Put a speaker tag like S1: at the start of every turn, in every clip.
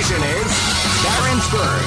S1: Pittsburgh.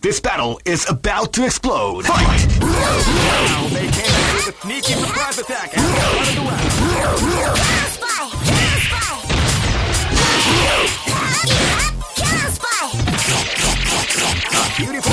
S1: This battle is about to explode. Fight!
S2: Now they came in with a sneaky surprise attack at the start of the round. Beautiful.